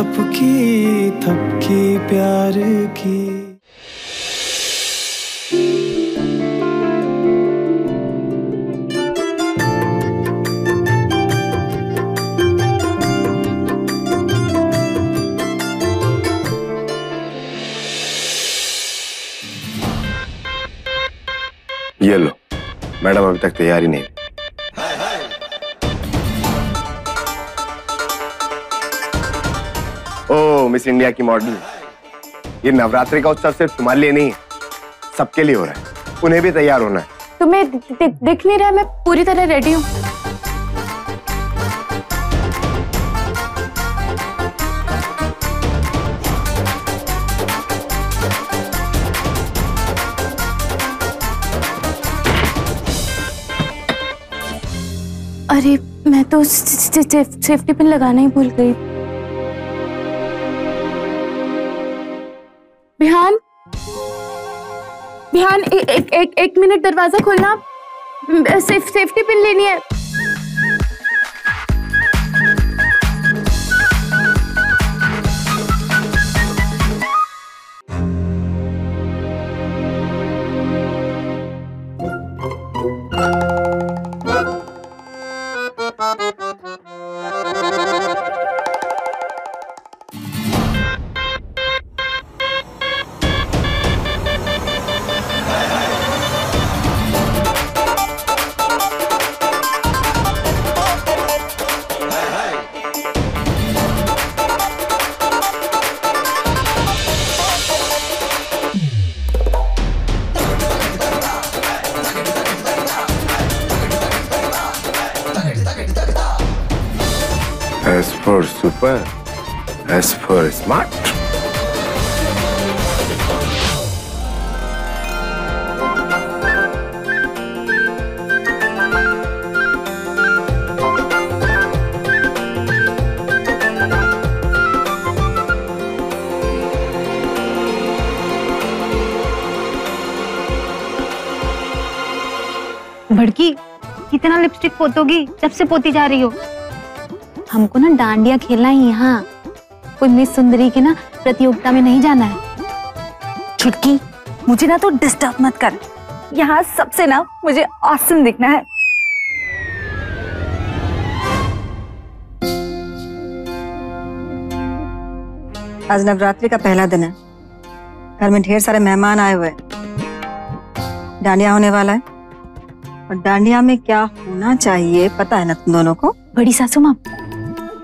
थपकी थपकी प्यार की। ये लो मैडम अभी तक तैयार नहीं मिस इंडिया की मॉडल। ये नवरात्रि का उत्सव सिर्फ़ तुम्हारे लिए नहीं है, सबके लिए हो रहा है। उन्हें भी तैयार होना है। तुम्हें दिख नहीं रहा मैं पूरी तरह रेडी हूँ। अरे, मैं तो सेफ्टी पिन लगाना ही भूल गई। बिहान? बिहान ए, एक एक एक मिनट दरवाज़ा खोलना। सेफ़, सेफ्टी पिन लेनी है। पोतोगी? जब से पोती जा रही हो। हमको ना डांडिया खेलना है यहाँ। कोई मिस सुंदरी की ना प्रतियोगिता में नहीं जाना है। छुटकी, मुझे ना तो डिस्टर्ब मत कर। यहाँ सबसे ना मुझे ऑसम दिखना है। आज नवरात्रि का पहला दिन है। घर में ढेर सारे मेहमान आए हुए डांडिया होने वाला है। और डांडिया में क्या होना चाहिए पता है ना तुम दोनों को? बड़ी सासू माँ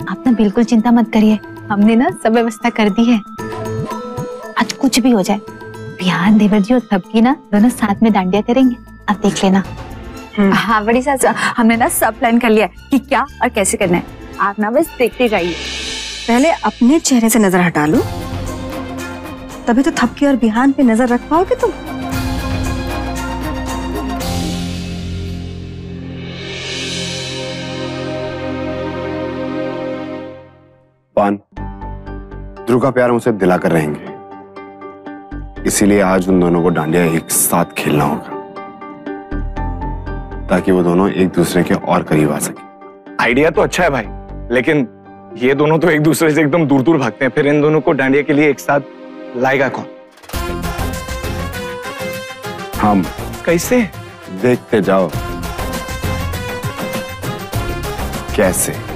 आप ना बिल्कुल चिंता मत करिए। हमने ना सब व्यवस्था कर दी है। आज कुछ भी हो जाए बिहान देवर जी और सबकी ना दोनों साथ में डांडिया करेंगे। आप देख लेना। हाँ बड़ी सासू हमने ना सब प्लान कर लिया कि क्या और कैसे करना है। आप ना बस देखते जाइए। पहले अपने चेहरे से नज़र हटा लो। तभी तो थपकी और बिहान पे नज़र रख पाओगे तुम। पान। ध्रुव का प्यार मुझसे दिला कर रहेंगे। इसीलिए आज उन दोनों को डांडिया एक साथ खेलना होगा। ताकि वो दोनों एक दूसरे के और करीब आ सके। आइडिया तो अच्छा है भाई लेकिन ये दोनों तो एक दूसरे से एकदम दूर दूर भागते हैं। फिर इन दोनों को डांडिया के लिए एक साथ लाएगा कौन? हम। कैसे? देखते जाओ। कैसे?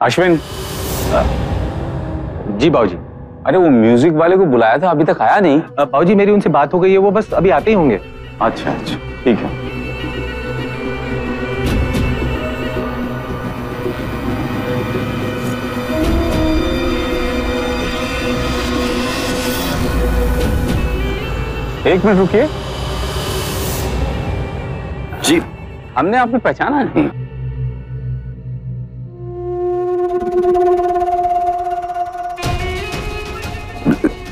अश्विन जी बाबूजी। अरे वो म्यूज़िक वाले को बुलाया था अभी तक आया नहीं। बाबूजी मेरी उनसे बात हो गई है वो बस अभी आते ही होंगे। अच्छा अच्छा ठीक है। एक मिनट रुकिए। जी। हमने आपको पहचाना नहीं।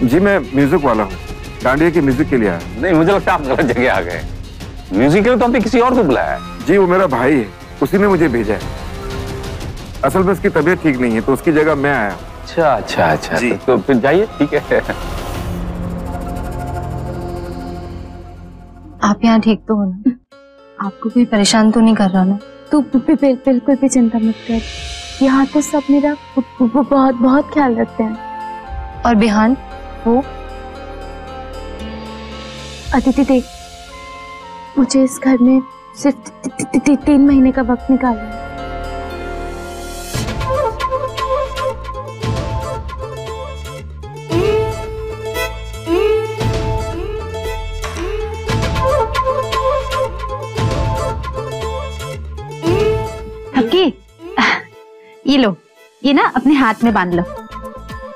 जी मैं म्यूज़िक वाला हूँ। डांडिया के म्यूज़िक के लिए आया। नहीं मुझे लगता है आप गलत जगह आ गए। म्यूज़िक के लिए तो हमने किसी और को बुलाया है। जी वो मेरा भाई है। उसी ने मुझे भेजा है। असल में उसकी तबीयत ठीक नहीं है तो उसकी जगह मैं आया अच्छा अच्छा अच्छा। जी। तो, तो फिर जाइए ठीक है। आप यहाँ ठीक तो हो ना? आपको कोई परेशान तो नहीं कर रहा ना? तू बिल्कुल भी चिंता मत कर। यहाँ तो सब मेरा बहुत बहुत ख्याल रखते हैं। और बिहान? वो अदिति देख मुझे इस घर में सिर्फ़ तीन महीने का वक्त निकालना है। ये लो, ये ना अपने हाथ में बाँध लो।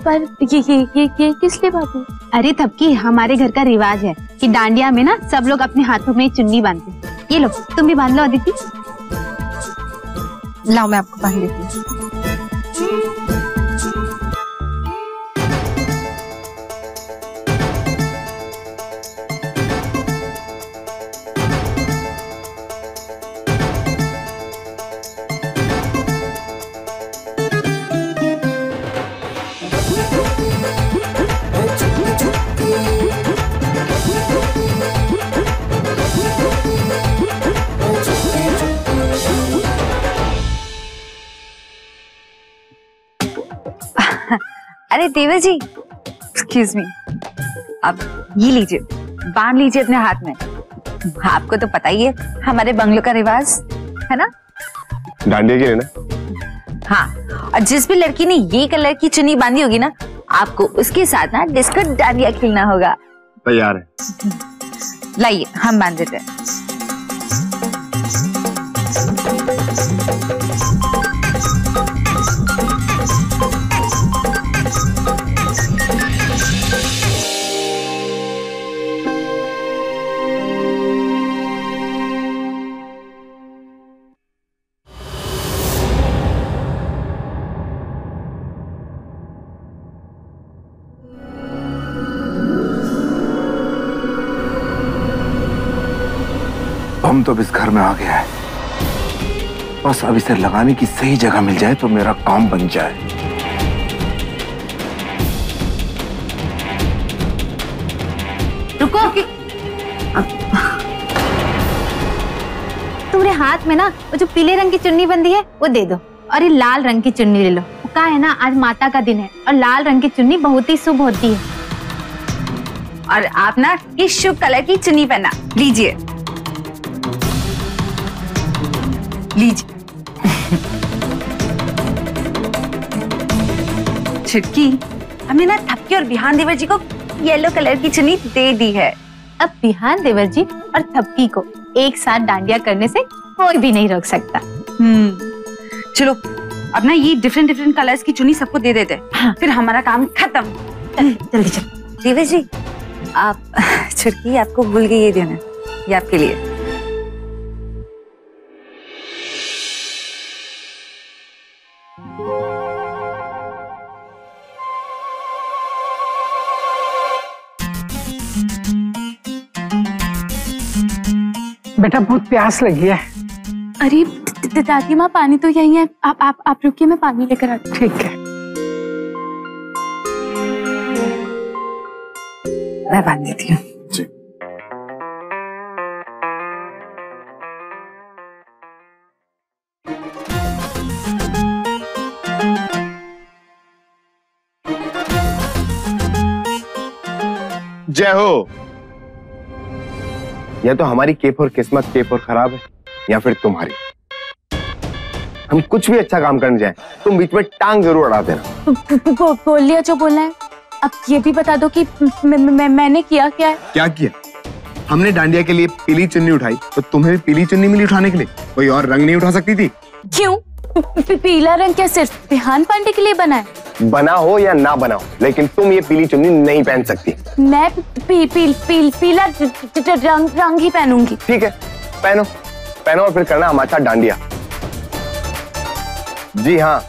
पर ये ये ये ये किस लिए बात है? अरे तबकी हमारे घर का रिवाज है कि डांडिया में ना सब लोग अपने हाथों में चुन्नी बांधते हैं। ये लो तुम भी बाँध लो अदिति लाओ मैं आपको बाँध देती हूँ। देवर जी। एक्सक्यूज मी अब ये लीजिए। बाँध लीजिए अपने हाथ में। आपको तो पता ही है हमारे बंगलों का रिवाज है ना? डांडिया के ना? हाँ और जिस भी लड़की ने ये कलर की चुनी बांधी होगी ना आपको उसके साथ ना डिस्को डांडिया खेलना होगा। तैयार है। लाइए हम बाँध देते हैं। तो अब इस घर में आ गया है। बस अब इसे लगाने की सही जगह मिल जाए तो मेरा काम बन जाए। रुको। तुम्हारे हाथ में ना वो जो पीले रंग की चुन्नी बंदी है वो दे दो। और ये लाल रंग की चुन्नी ले लो। कहा है ना? आज माता का दिन है और लाल रंग की चुन्नी बहुत ही शुभ होती है। और आप ना इस शुभ कलर की चुन्नी पहना लीजिए। लीजिए। छुटकी हमने ना थपकी और बिहान देवर जी को येलो कलर की चुन्नी दे दी है। अब बिहान देवर जी और थपकी को एक साथ डांडिया करने से कोई भी नहीं रोक सकता। हम्म चलो अब ना ये डिफरेंट डिफरेंट कलर्स की चुनी सबको दे देते हैं हाँ। फिर हमारा काम खत्म। जल्दी चलो। देवर जी आप छुटकी आपको भूल गई ये देना ये आपके लिए। बेटा बहुत प्यास लगी है। अरे दादी माँ पानी तो यही है। आप आप आप रुकिए मैं पानी लेकर आती हूँ। ठीक है। मैं बाँध देती हूँ। जय हो। या तो हमारी केप और किस्मत केप और खराब है या फिर तुम्हारी। हम कुछ भी अच्छा काम करने जाए तुम बीच में टांग ज़रूर अड़ा देना। बोल लिया जो बोलना है। अब ये भी बता दो कि मैंने किया क्या है? क्या किया? हमने डांडिया के लिए पीली चुन्नी उठाई तो तुम्हें भी पीली चुन्नी मिली उठाने के लिए? कोई और रंग नहीं उठा सकती थी? क्यों? पीला रंग क्या सिर्फ़ बिहान पांडे के लिए बना है? बना हो या ना बना हो लेकिन तुम ये पीली चुन्नी नहीं पहन सकती। मैं पी, पी, पी, पीला रंग रंग ही पहनूँगी। ठीक है पहनो पहनो और फिर करना हमारे साथ डांडिया। जी हाँ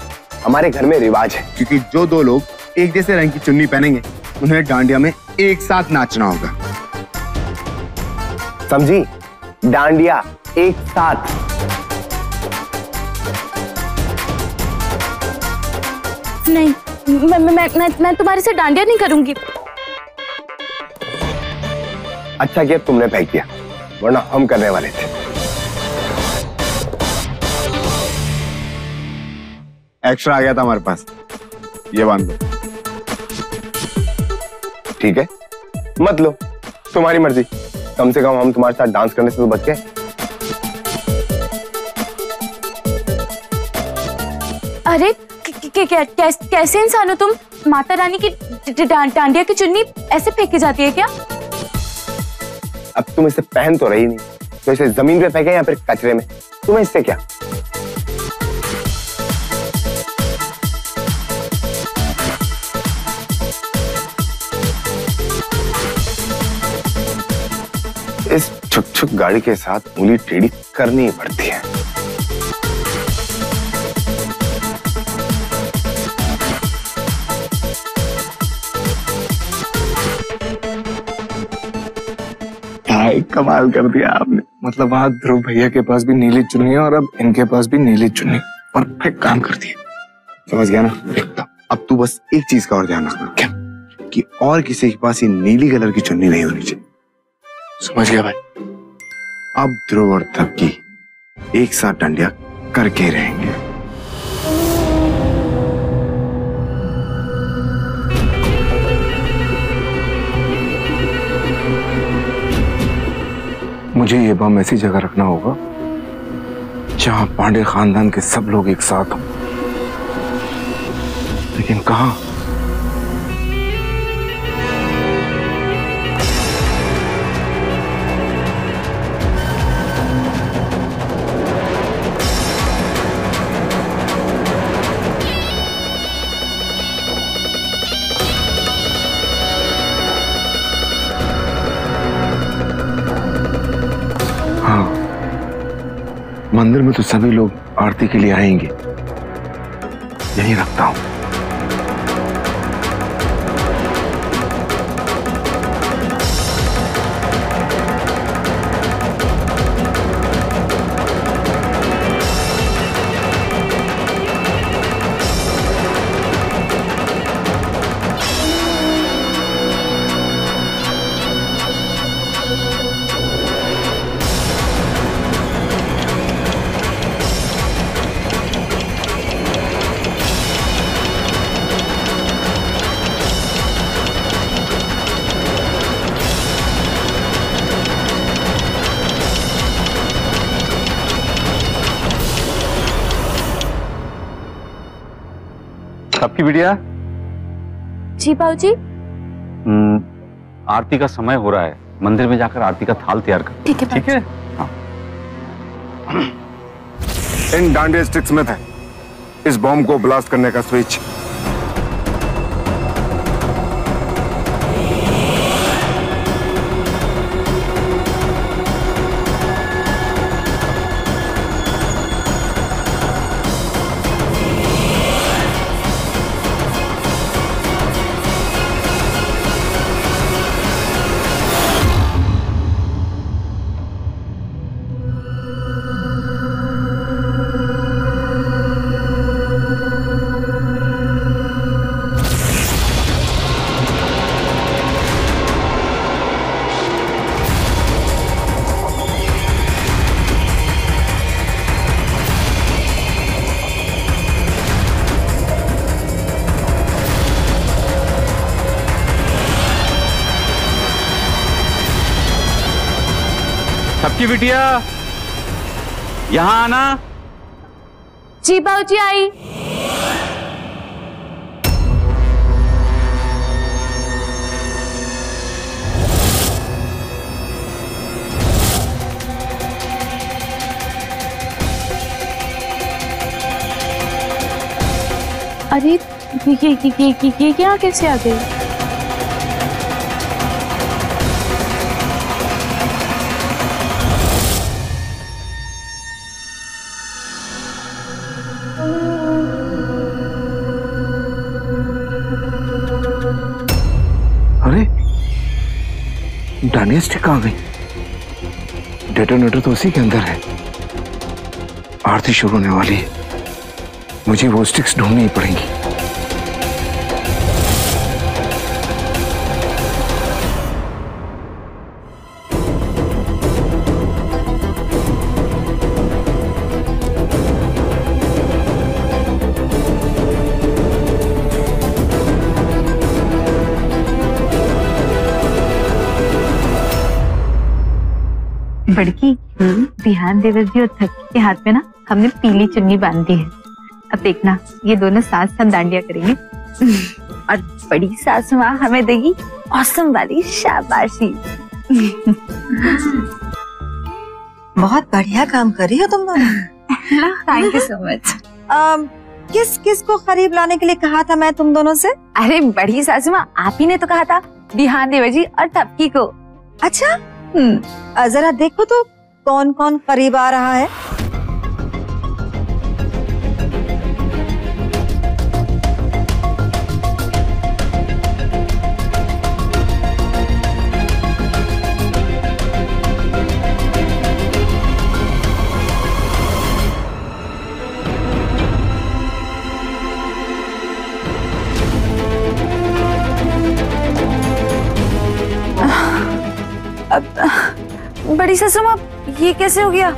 हमारे घर में रिवाज है। क्योंकि जो दो लोग एक जैसे रंग की चुन्नी पहनेंगे उन्हें डांडिया में एक साथ नाचना होगा। समझी? डांडिया एक साथ। नहीं मैं मैं मैं, मैं, तुम्हारे से डांडिया नहीं करूँगी। अच्छा किया तुमने फेंक किया वरना हम करने वाले थे। एक्स्ट्रा आ गया था हमारे पास। ये बाँध दो। ठीक है? मत लो। तुम्हारी मर्ज़ी। कम से कम हम तुम्हारे साथ डांस करने से तो बच गए। अरे कैस, कैसे इंसान हो तुम? माता रानी की डांडिया की चुन्नी ऐसे फेंकी जाती है क्या? अब तुम इसे पहन तो रही नहीं। तो इसे ज़मीन पे फेंके या फिर कचरे में? तुम्हें इससे क्या? इस छुक छुक गाड़ी के साथ उंगली टेढ़ी करनी पड़ती है। कमाल कर दिया आपने। मतलब वहाँ ध्रुव भैया के पास भी नीली चुन्नी है और अब इनके पास भी नीली चुन्नी। परफेक्ट काम कर दिया। समझ गया ना? एकदम। अब तू बस एक चीज़ का और ध्यान रखना। क्या? कि और किसी के पास ये नीली कलर की चुन्नी नहीं होनी चाहिए। समझ गया भाई। अब ध्रुव और थपकी एक साथ डंडिया करके रहेंगे। मुझे ये बम ऐसी जगह रखना होगा, जहाँ पांडे खानदान के सब लोग एक साथ हों। लेकिन कहा? मंदिर में तो सभी लोग आरती के लिए आएँगे। यही रखता हूँ। सबकी बिटिया? जी बाबूजी। जी आरती का समय हो रहा है। मंदिर में जाकर आरती का थाल तैयार कर। ठीक है ठीक है? हाँ। इन डांडे स्टिक्स में था। इस बॉम्ब को ब्लास्ट करने का स्विच। बिटिया। यहाँ आना। जी बाबूजी आई। अरे ये ये ये ये ये, कैसे आ गई डानिया स्टिक आ गई डेटोनेटर तो उसी के अंदर है। आरती शुरू होने वाली है। मुझे वो स्टिक्स ढूंढनी ही पड़ेंगी। बिहान देवर जी और थकी के हाथ में ना हमने पीली चुन्नी बाँध दी है। अब देखना ये दोनों साथ साथ दांडिया करेंगे। और बड़ी सासू माँ हमें देगी औसम वाली शाबाशी। बहुत बढ़िया काम कर रही हो तुम दोनों। थैंक यू सो मच किस किस को करीब लाने के लिए कहा था मैं तुम दोनों से? अरे बड़ी सासू माँ आप ही ने तो कहा था बिहान देवर जी और थपकी को अच्छा? हम्म। जरा देखो तो कौन कौन करीब आ रहा है? बड़ी सासू माँ ये कैसे हो गया?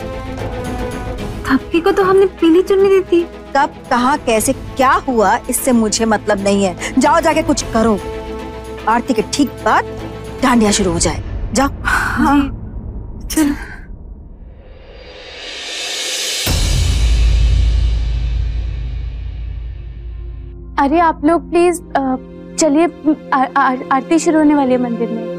थपकी को तो हमने पीली चुन्नी दी थी। कब कहाँ कैसे क्या हुआ इससे मुझे मतलब नहीं है। जाओ जाके कुछ करो। आरती के ठीक बाद डांडिया शुरू हो जाए। जाओ। हाँ। चलो। अरे आप लोग प्लीज़ चलिए आरती शुरू होने वाली है मंदिर में।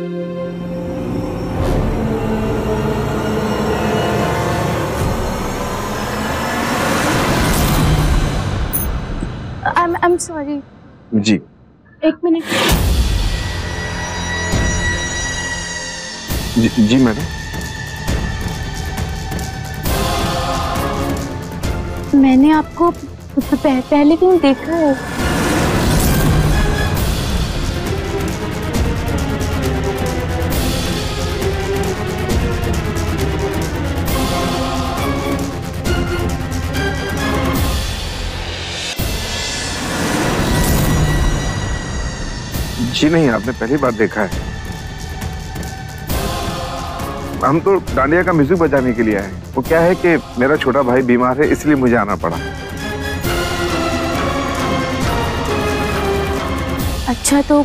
एम सॉरी जी। एक मिनट। जी, जी मैडम। मैंने आपको पह- पहले कहीं देखा है। जी नहीं आपने पहली बार देखा है। हम तो डांडिया का म्यूज़िक बजाने के लिए आए। वो क्या है कि मेरा छोटा भाई बीमार है इसलिए मुझे आना पड़ा। अच्छा तो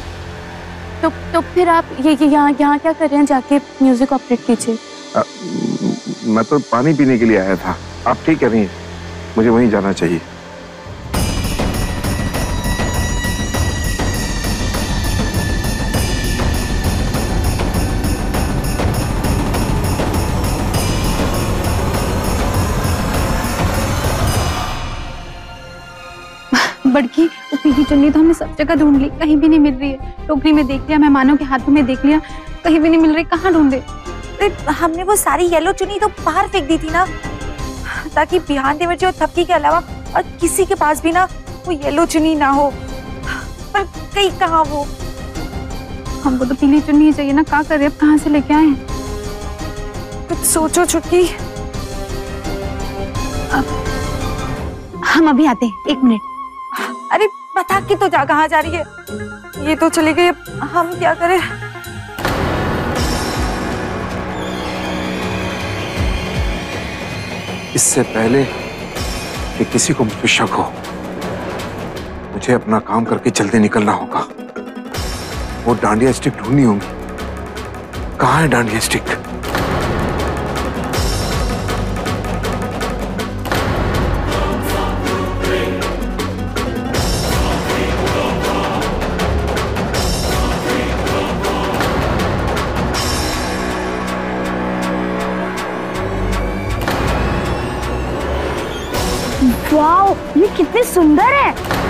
तो तो फिर आप ये यहाँ यहाँ क्या कर रहे हैं? जाके म्यूज़िक ऑपरेट कीजिए। मैं तो पानी पीने के लिए आया था। आप ठीक हैं मुझे वहीं जाना चाहिए। बड़की वो पीली चुन्नी तो हमने सब जगह ढूंढ ली। कहीं भी नहीं मिल रही है। टोकरी में देख लिया मेहमानों के हाथों में देख लिया। कहीं भी नहीं मिल रही कहाँ ढूंढे? हमने वो सारी येलो चुनी तो बाहर फेंक दी थी ना। ताकि बिहान देवर जी और थपकी के अलावा और किसी के पास भी ना वो येलो चुनी ना हो। पर कहीं कहाँ वो? हमको तो पीली चुन्नी ही चाहिए ना। क्या करे? अब कहाँ से लेके आए कुछ सोचो छुटकी। हम अभी आते हैं। एक मिनट। अरे बता के तो जा, कहाँ जा रही है? ये तो चली गई, हम क्या करें? इससे पहले कि किसी को मुझ शक हो, मुझे अपना काम करके जल्दी निकलना होगा। वो डांडिया स्टिक ढूंढनी होगी। कहाँ है डांडिया स्टिक? सुंदर है।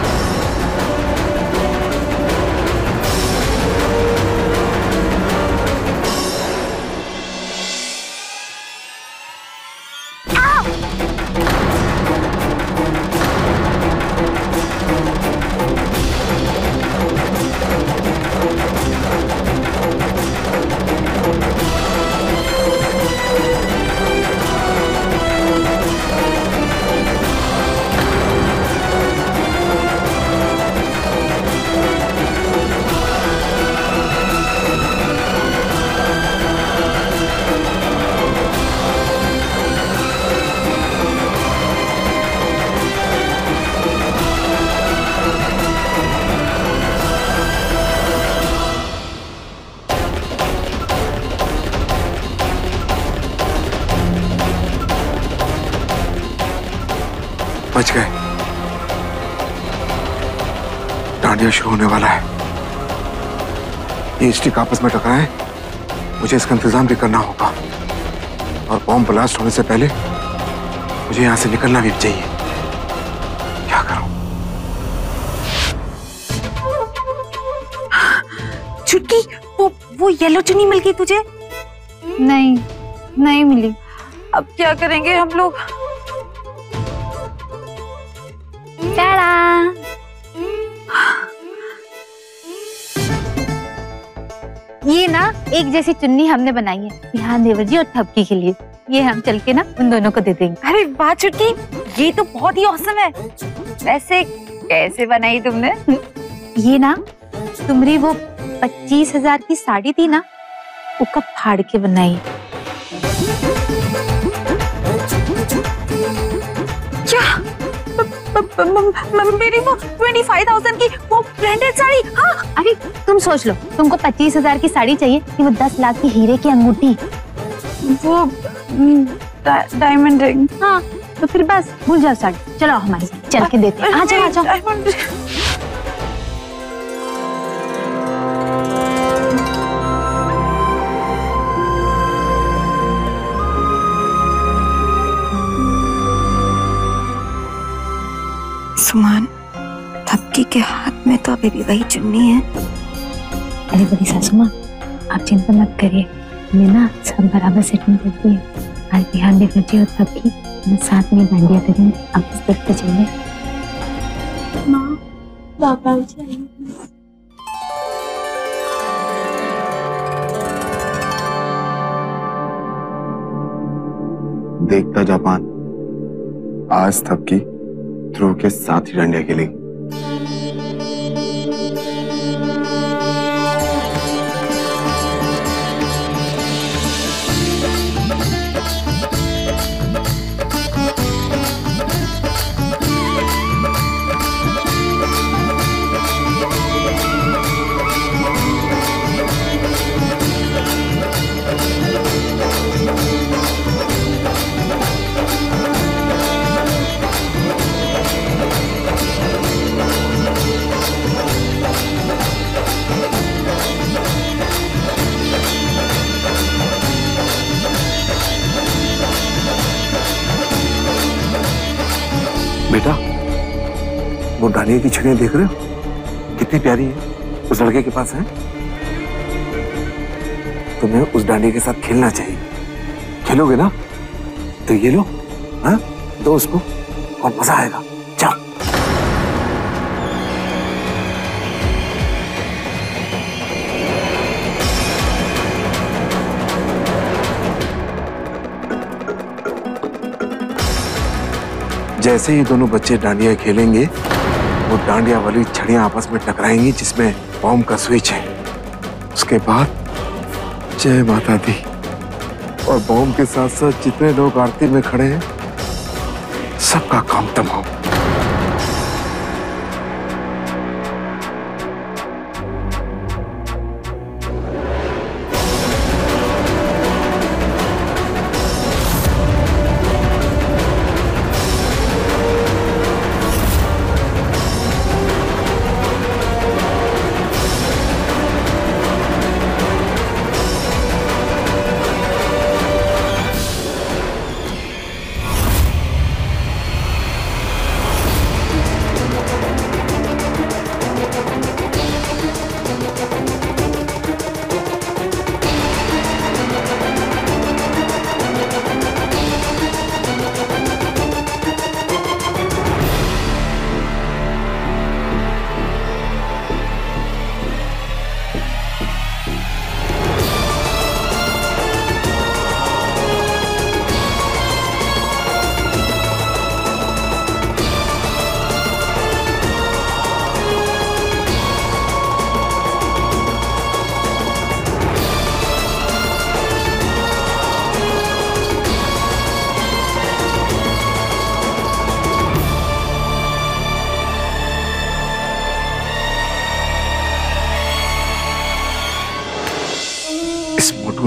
बच गए। डांडिया शुरू होने वाला है। ये स्टिक आपस में टकराए मुझे इसका इंतज़ाम भी करना होगा। और बॉम्ब ब्लास्ट होने से पहले मुझे यहाँ से निकलना भी चाहिए। क्या करूँ? छुटकी वो वो येलो चुनी मिल गई तुझे? नहीं नहीं मिली। अब क्या करेंगे हम लोग? एक जैसी चुन्नी हमने बनाई है। बिहान देवर जी और थपकी के लिए। ये हम चल के ना उन दोनों को दे देंगे। अरे बात छुट्टी ये तो बहुत ही औसम है। वैसे कैसे बनाई तुमने? ये ना तुम्हारी वो पच्चीस हज़ार की साड़ी थी ना उसका फाड़ के बनाई? मेरी वो ट्वेंटी फाइव थाउज़ेंड की वो ब्रांडेड साड़ी। हाँ। अरे तुम सोच लो तुमको पच्चीस हज़ार की साड़ी चाहिए कि वो दस लाख की हीरे की अंगूठी। वो डायमंड रिंग हाँ तो फिर बस भूल जाओ साड़ी। चलो हमारे चल के देते हैं। आ जाओ। सुमान थपकी के हाथ में तो अभी भी वही चुन्नी है। अरे बड़ी सासू माँ आप चिंता मत करिए। मैं ना सब बराबर सेटिंग करती है। आज बिहान देवर जी और थपकी हम साथ में डांडिया करेंगे। आप बस देखते चलिए। देखता जापान। आज तक ध्रुव के साथ ही डंडिया के बेटा वो डालिया की छड़ियाँ देख रहे हो? कितनी प्यारी है। उस लड़के के पास है। तुम्हें उस डांडिया के साथ खेलना चाहिए। खेलोगे ना? तो ये लो हाँ? दो उसको, और मज़ा आएगा। जाओ। जैसे ही दोनों बच्चे डांडिया खेलेंगे वो डांडिया वाली छड़ियाँ आपस में टकराएँगी जिसमें बॉम्ब का स्विच है। उसके बाद जय माता दी। और बॉम्ब के साथ साथ जितने लोग आरती में खड़े हैं, सबका काम तमाम।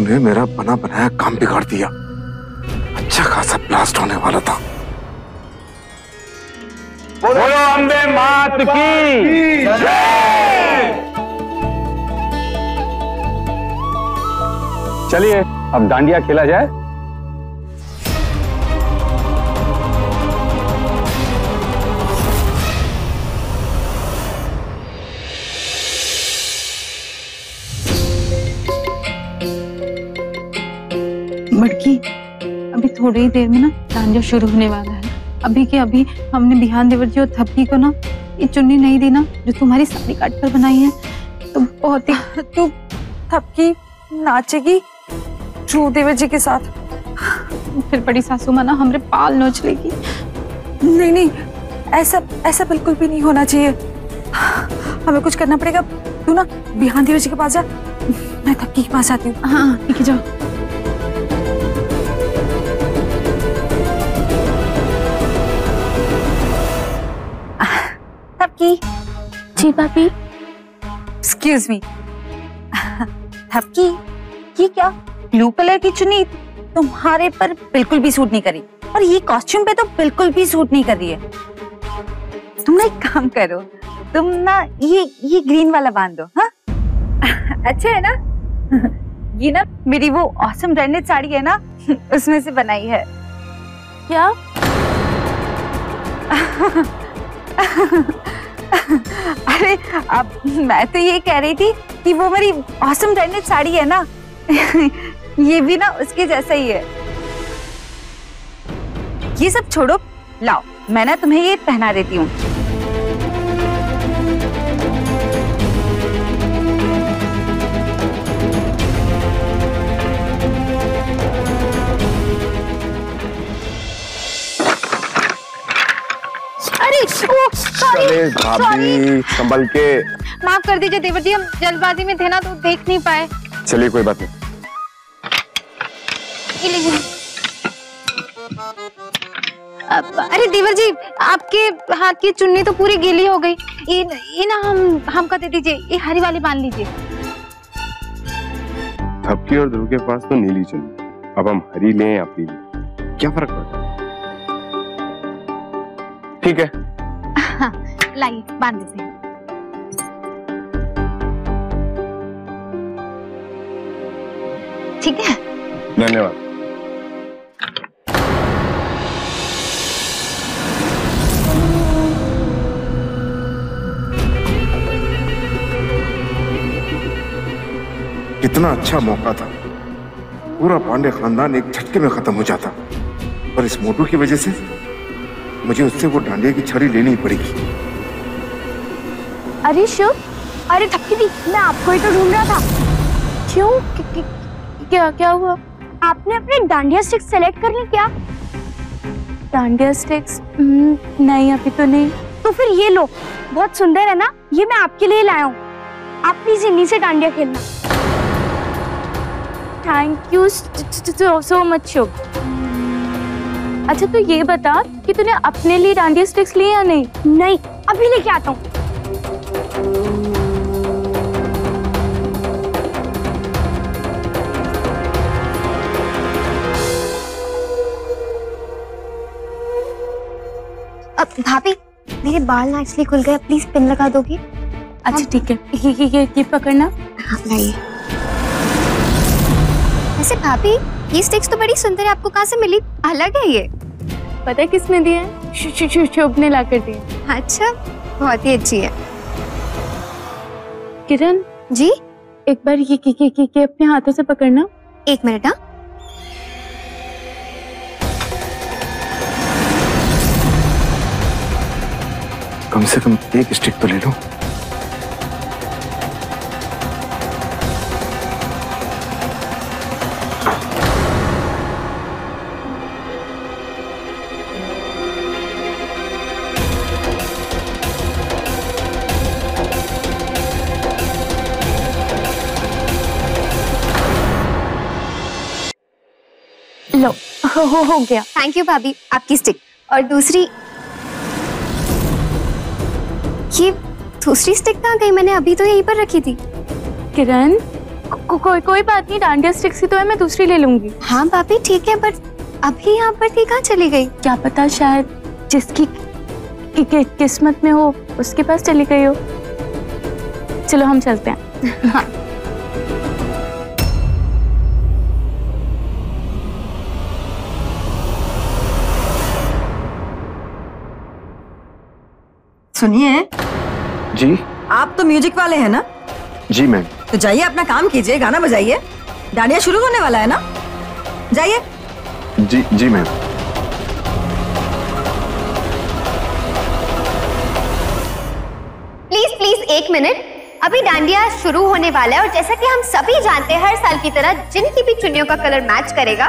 इस मोटू ने मेरा बना बनाया काम बिगाड़ दिया। अच्छा खासा ब्लास्ट होने वाला था। बोलो अम्बे मात की चलिए, अब डांडिया खेला जाए। थोड़ी ही देर में ना डांडिया शुरू होने वाला है। अभी के अभी हमने बिहान देवर जी और थपकी को ना ये चुन्नी नहीं दी ना जो तुम्हारी साड़ी काट कर बनाई है तो बहुत ही तू थपकी नाचेगी ध्रुव देवर जी के साथ। फिर बड़ी सासू माँ ना हमरे पाल नोच लेगी। नहीं नहीं ऐसा ऐसा बिल्कुल भी नहीं होना चाहिए। हमें कुछ करना पड़ेगा। तू ना बिहान देवर जी के पास जा मैं थपकी के पास आती हूँ। हाँ ठीक है जाओ। थपकी जी भाभी एक्सक्यूज मी थपकी? ये क्या? ब्लू कलर की चुन्नी? तुम्हारे पर बिल्कुल भी सूट नहीं करी। और ये कॉस्ट्यूम पे तो बिल्कुल भी सूट नहीं कर रही है। तुम ना एक काम करो। तुम ना ये ये ग्रीन वाला बाँध दो हाँ? अच्छा है ना? ये ना मेरी वो ऑसम ब्रांडेड साड़ी है ना उसमें से बनाई है। क्या? अरे, अब मैं तो ये कह रही थी कि वो मेरी ऑसम ब्रांडेड साड़ी है ना? ये भी ना उसके जैसा ही है। ये सब छोड़ो, लाओ, मैं ना तुम्हें ये पहना देती हूँ। अरे ओ चले भाभी संभल के। माफ़ कर दीजिए देवर जी हम जल्दबाजी में थे ना तो देख नहीं पाए। चलिए कोई बात नहीं। अरे देवर जी आपके हाथ की चुन्नी तो पूरी गीली हो गई। ये ये ना हम हमका दे दीजिए ये हरी वाली बाँध लीजिए। थपकी और ध्रुव के पास तो नीली चुन्नी। अब हम हरी लें या पीली। क्या फ़र्क पड़ता है? ठीक है। लाइए, बाँध देते हैं। ठीक है? धन्यवाद। कितना अच्छा मौका था। पूरा पांडे खानदान एक झटके में खत्म हो जाता। पर इस मोटू की वजह से मुझे उससे वो डांडिया की छड़ी लेनी पड़ेगी। अरे शुभ अरे थपकी दी मैं आपको ही तो ढूंढ रहा था। क्यों? कि- कि- क्या क्या हुआ? आपने अपने डांडिया स्टिक्स सेलेक्ट कर ली क्या? डांडिया स्टिक्स नहीं अभी तो नहीं। तो फिर ये लो बहुत सुंदर है ना? ये मैं आपके लिए लाया हूँ। आप प्लीज़ इन्हीं से डांडिया खेलना। थैंक यू सो मच शुभ अच्छा तो ये बता कि तूने अपने लिए डांडिया स्टिक्स लिए या नहीं? नहीं अभी लेके आता हूँ। भाभी मेरे बाल ना एक्चुअली खुल गए प्लीज़ पिन लगा दोगी। अच्छा ठीक है। ये ये ये ये पकड़ना। हाँ लाइए। वैसे भाभी ये स्टिक्स तो बड़ी सुंदर है आपको कहाँ से मिली? अलग है ये। पता है किसने दिए हैं? शुभ ने ला कर दिए। अच्छा बहुत ही अच्छी है। किरण? जी? एक बार ये ये ये, ये, ये अपने हाथों से पकड़ना। एक मिनट हाँ। कम से कम एक स्टिक तो ले लो। लो हो हो, हो गया। थैंक यू भाभी। आपकी स्टिक और दूसरी ये दूसरी स्टिक कहाँ गई? मैंने अभी तो यहीं पर रखी थी। किरण को, कोई कोई बात नहीं डांडिया स्टिक ही तो है मैं दूसरी ले लूँगी। हाँ भाभी ठीक है पर अभी यहाँ पर थी कहाँ चली गई? क्या पता शायद जिसकी कि, कि किस्मत में हो उसके पास चली गई हो। चलो हम चलते हैं। हाँ। सुनिए जी? आप तो म्यूज़िक वाले हैं ना? जी मैम। तो जाइए अपना काम कीजिए गाना बजाइए। डांडिया शुरू होने वाला है ना? जाइए। जी जी मैम। प्लीज़ प्लीज़ एक मिनट। अभी डांडिया शुरू होने वाला है और जैसा कि हम सभी जानते हैं हर साल की तरह जिनकी भी चुनियों का कलर मैच करेगा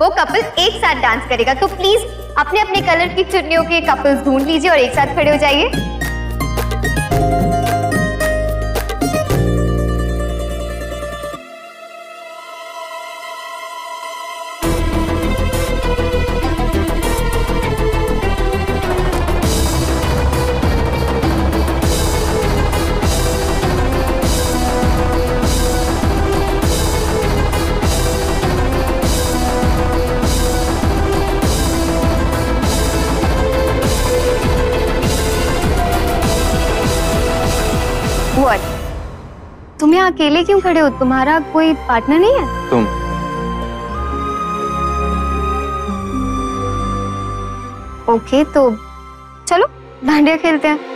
वो कपल एक साथ डांस करेगा। तो प्लीज़ अपने अपने कलर की चुनियों के कपल्स ढूंढ लीजिए और एक साथ खड़े हो जाइए। What? तुम यहाँ अकेले क्यों खड़े हो? तुम्हारा कोई पार्टनर नहीं है? तुम। ओके तो चलो डांडिया खेलते हैं।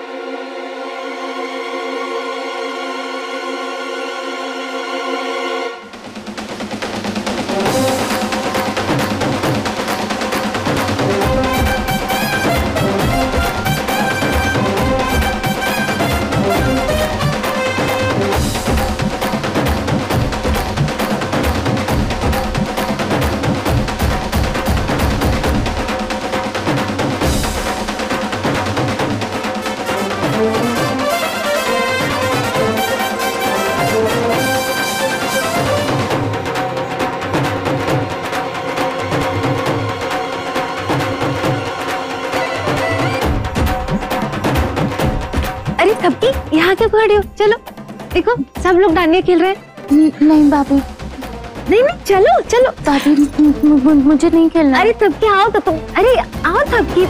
खड़े हो चलो। देखो सब लोग डांडिया खेल रहे हैं। नहीं बाबू। नहीं नहीं चलो चलो। बाबू मुझे नहीं खेलना। अरे थपके आओ तो तुम। अरे आओ थपकी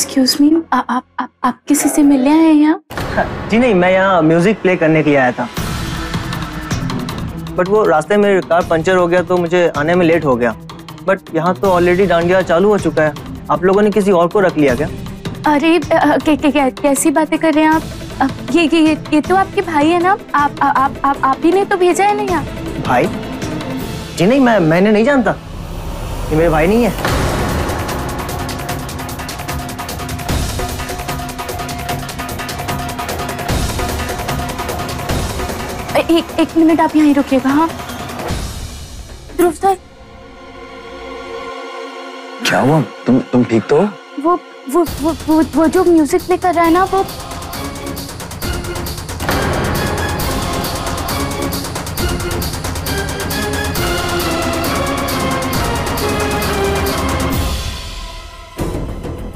एक्सक्यूज मी आप आप आप किसी से मिलने आए हैं यहाँ? जी नहीं मैं यहाँ म्यूज़िक प्ले करने के लिए आया था। बट वो रास्ते में कार पंचर हो गया तो मुझे आने में लेट हो गया। बट यहाँ तो ऑलरेडी डांडिया चालू हो चुका है। आप लोगों ने किसी और को रख लिया क्या? अरे कै, कै, कै, कैसी बातें कर रहे हैं आप? ये ये ये, ये तो आपके भाई है ना? आप आप आप आप, आप ही ने तो भेजा है ना यहाँ? भाई? जी नहीं मैं मैंने नहीं जानता। ये मेरे भाई नहीं है। एक एक मिनट आप यहीं रुकिएगा हाँ? ध्रुव सर। क्या हुआ? तुम तुम ठीक तो वो वो वो वो, वो जो म्यूज़िक प्ले कर रहा है ना वो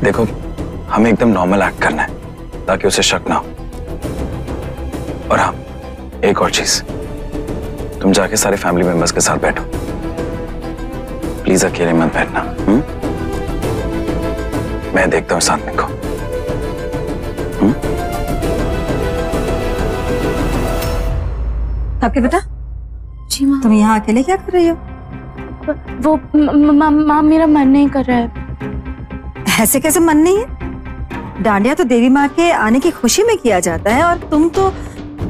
देखो हमें एकदम नॉर्मल एक्ट करना है ताकि उसे शक ना हो। और हाँ एक और चीज़। तुम जाके सारे फैमिली मेंबर्स के साथ बैठो। प्लीज़ अकेले मत बैठना हुँ? मैं देखता हूँ साथ में को। आपके बेटा? जी माँ। तुम यहाँ अकेले क्या कर रही हो? वो माँ मा, मेरा मन नहीं कर रहा है। ऐसे कैसे मन नहीं है? डांडिया तो देवी माँ के आने की खुशी में किया जाता है और तुम तो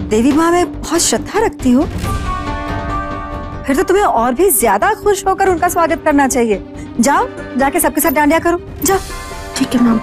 देवी माँ में बहुत श्रद्धा रखती हो। फिर तो तुम्हें और भी ज़्यादा खुश होकर उनका स्वागत करना चाहिए। जाओ, जाके सबके साथ डांडिया करो। जाओ। ठीक है, मैम।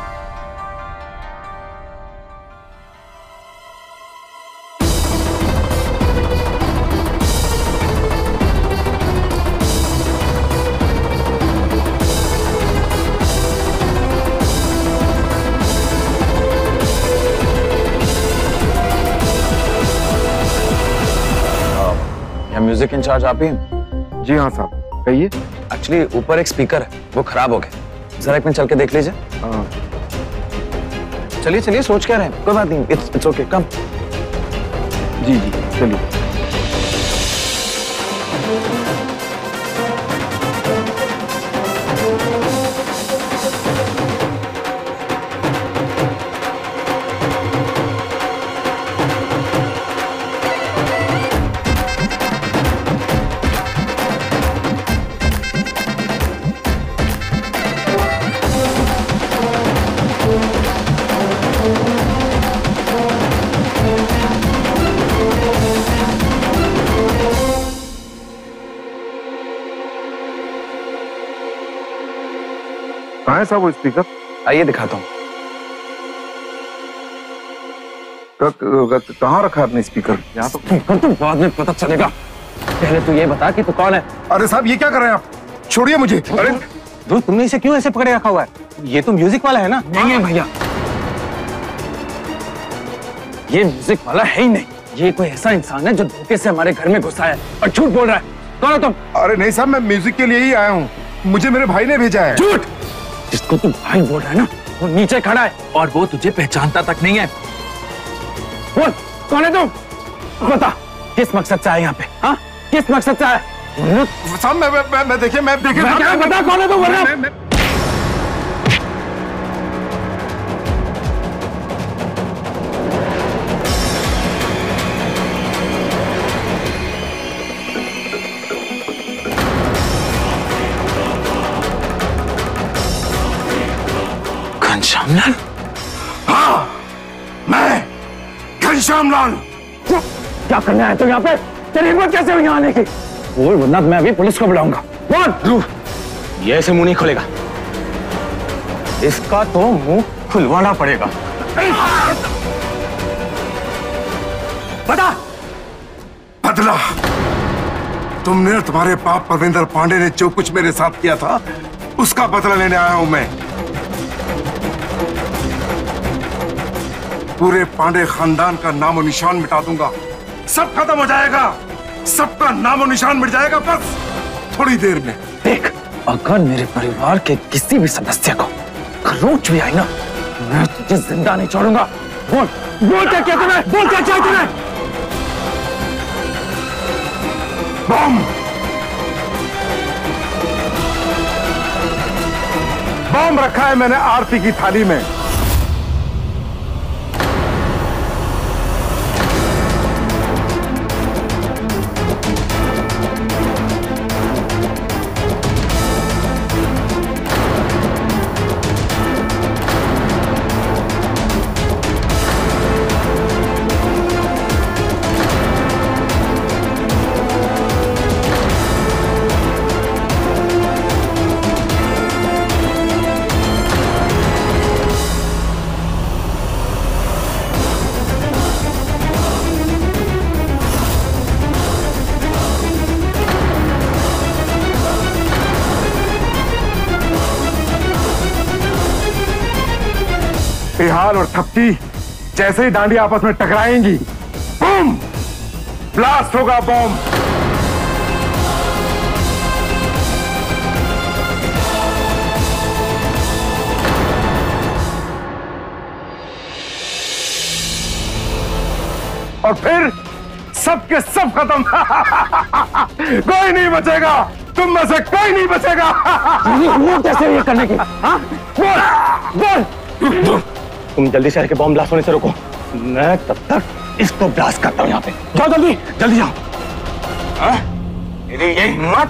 म्यूज़िक इंचार्ज आप ही हैं? जी हाँ साहब कहिए। एक्चुअली ऊपर एक स्पीकर है वो खराब हो गया। जरा एक मिनट चल के देख लीजिए। चलिए चलिए सोच क्या रहे हैं? कोई बात नहीं इट्स इट्स ओके कम जी जी चलिए। है साहब वो स्पीकर आइए दिखाता हूँ। कहाँ रखा है आपने स्पीकर यहाँ तो तो बाद में पता चलेगा। पहले तू ये बता कि तू कौन है। अरे साहब ये क्या कर रहे हैं आप? छोड़िए मुझे। अरे दोस्त तुमने इसे क्यों ऐसे पकड़े रखा हुआ है? ये तो म्यूज़िक वाला है ना? नहीं है भैया। ये म्यूज़िक वाला है ही नहीं। ये कोई ऐसा इंसान है जो धोखे से हमारे घर में घुसा है और झूठ बोल रहा है। कौन हो तुम? अरे नहीं साहब मैं म्यूज़िक के लिए ही आया हूँ। मुझे मेरे भाई ने भेजा है। झूठ! जिसको तू भाई बोल रहा है ना वो नीचे खड़ा है। और वो तुझे पहचानता तक नहीं है। बोल कौन है तुम बता किस मकसद से आए यहाँ पे? हाँ? किस मकसद से आए साहब मैं मैं, मैं, मैं देखिए मैं देखिए बता कौन है तू? बोल रहा मैं- मैं- लाल हाँ। मैं घनश्याम लाल क्या करना है तू यहाँ पे? तेरी हिम्मत कैसे हुई आने की? बोल वरना मैं अभी पुलिस को बुलाऊँगा। बोल ये ऐसे मुँह नहीं खुलेगा। इसका तो मुँह खुलवाना पड़ेगा। बता। बदला। तुमने और तुम्हारे पाप परविंदर पांडे ने जो कुछ मेरे साथ किया था उसका बदला लेने आया हूँ मैं। पूरे पांडे खानदान का नामो निशान मिटा दूँगा। सब खत्म हो जाएगा। सबका नामो निशान मिट जाएगा बस। थोड़ी देर में। देख अगर मेरे परिवार के किसी भी सदस्य को खरोच भी आई ना मैं तुझे ज़िंदा नहीं छोड़ूँगा। बोल बोल क्या किया तूने? बोल क्या चाहिए तूने? बम! बम रखा है मैंने आरती की थाली में। चाल और थप्पी जैसे ही डांडी आपस में टकराएँगी बूम! ब्लास्ट होगा बॉम्ब। और फिर सबके सब खत्म। कोई नहीं बचेगा। तुम में से कोई नहीं बचेगा। वो कैसे ये करने की हाँ? बोल। बोल। तुम जल्दी शहर के बॉम्ब ब्लास्ट होने से रोको। मैं तब तक इसको ब्लास्ट करता हूँ यहाँ पे। जाओ जल्दी जल्दी जाओ। यही मत ये हिम्मत